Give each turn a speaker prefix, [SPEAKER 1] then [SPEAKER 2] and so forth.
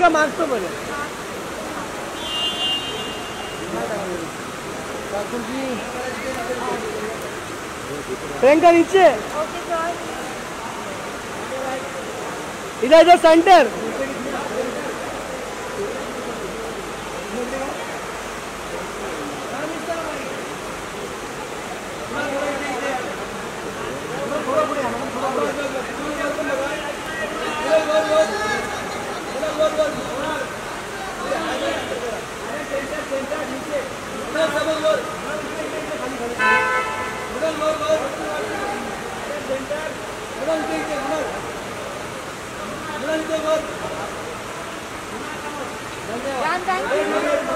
[SPEAKER 1] का मार्क्स तो बोले प्रियंका नीचे। इधर इधर सेंटर
[SPEAKER 2] Jan,